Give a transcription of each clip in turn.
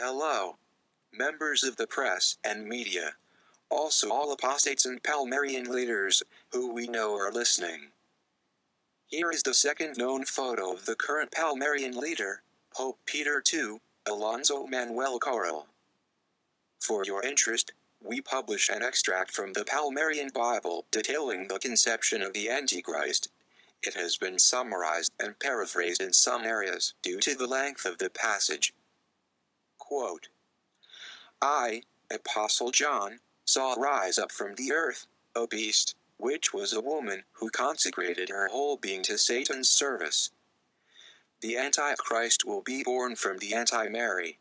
Hello, members of the press and media, also all apostates and Palmarian leaders who we know are listening. Here is the second known photo of the current Palmarian leader, Pope Peter II, Alonso Manuel Corral. For your interest, we publish an extract from the Palmarian Bible detailing the conception of the Antichrist. It has been summarized and paraphrased in some areas due to the length of the passage. Quote, I, Apostle John, saw rise up from the earth a beast, which was a woman who consecrated her whole being to Satan's service. The Antichrist will be born from the Anti-Mary.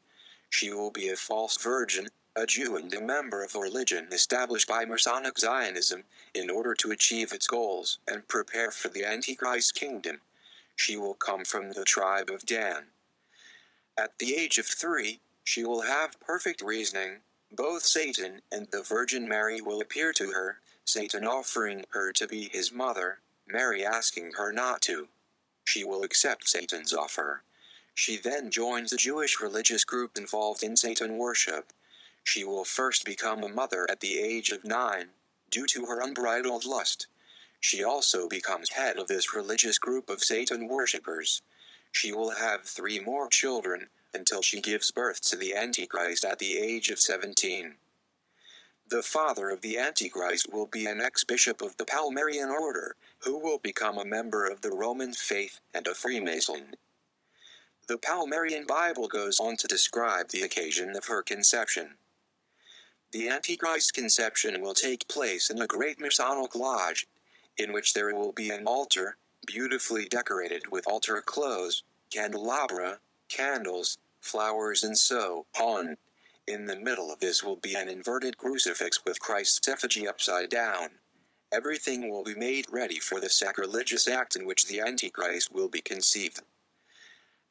She will be a false virgin, a Jew and a member of a religion established by Masonic Zionism, in order to achieve its goals and prepare for the Antichrist kingdom. She will come from the tribe of Dan. At the age of three, she will have perfect reasoning. Both Satan and the Virgin Mary will appear to her, Satan offering her to be his mother, Mary asking her not to. She will accept Satan's offer. She then joins the Jewish religious group involved in Satan worship. She will first become a mother at the age of nine, due to her unbridled lust. She also becomes head of this religious group of Satan worshippers. She will have three more children, until she gives birth to the Antichrist at the age of 17. The father of the Antichrist will be an ex-bishop of the Palmarian order, who will become a member of the Roman faith and a Freemason. The Palmarian Bible goes on to describe the occasion of her conception. The Antichrist conception will take place in a great Masonic lodge, in which there will be an altar, beautifully decorated with altar clothes, candelabra, candles, flowers and so on. In the middle of this will be an inverted crucifix with Christ's effigy upside down. Everything will be made ready for the sacrilegious act in which the Antichrist will be conceived.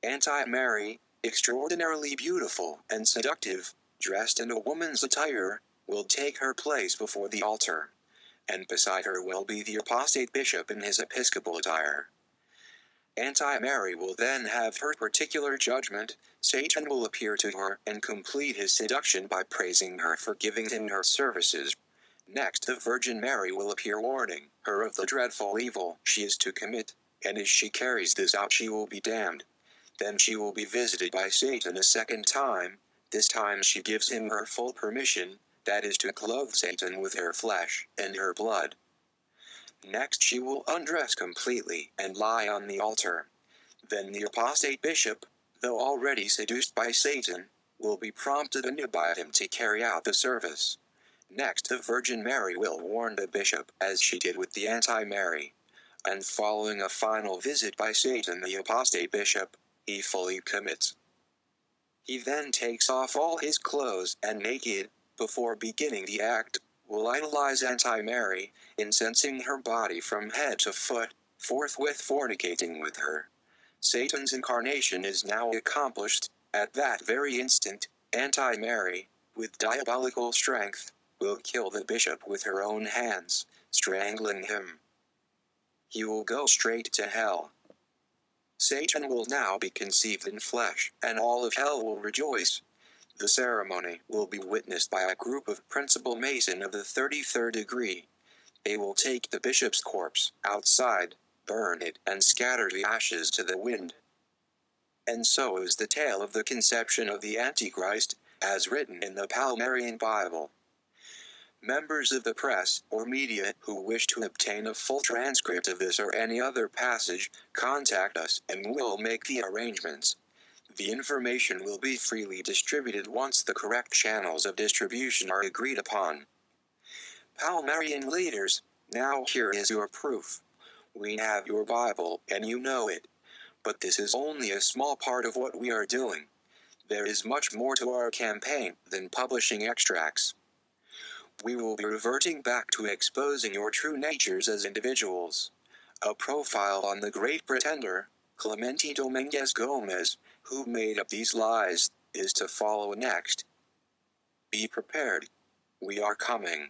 Anti-Mary, extraordinarily beautiful and seductive, dressed in a woman's attire, will take her place before the altar. And beside her will be the apostate bishop in his episcopal attire. Anti-Mary will then have her particular judgment, Satan will appear to her and complete his seduction by praising her for giving him her services. Next the Virgin Mary will appear warning her of the dreadful evil she is to commit, and as she carries this out she will be damned. Then she will be visited by Satan a second time, this time she gives him her full permission, that is to clothe Satan with her flesh and her blood. Next she will undress completely and lie on the altar. Then the apostate bishop, though already seduced by Satan, will be prompted anew by him to carry out the service. Next the Virgin Mary will warn the bishop, as she did with the Anti-Mary. And following a final visit by Satan the apostate bishop, he fully commits. He then takes off all his clothes and naked, before beginning the act, will idolize Anti-Mary, incensing her body from head to foot, forthwith fornicating with her. Satan's incarnation is now accomplished, at that very instant, Anti-Mary, with diabolical strength, will kill the bishop with her own hands, strangling him. He will go straight to hell. Satan will now be conceived in flesh, and all of hell will rejoice. The ceremony will be witnessed by a group of principal Mason of the 33rd degree. They will take the bishop's corpse outside, burn it, and scatter the ashes to the wind. And so is the tale of the conception of the Antichrist, as written in the Palmarian Bible. Members of the press or media who wish to obtain a full transcript of this or any other passage, contact us and we'll make the arrangements. The information will be freely distributed once the correct channels of distribution are agreed upon. Palmarian leaders, now here is your proof. We have your Bible, and you know it. But this is only a small part of what we are doing. There is much more to our campaign than publishing extracts. We will be reverting back to exposing your true natures as individuals. A profile on the great pretender, Clemente Dominguez Gomez, who made up these lies, is to follow next. Be prepared. We are coming.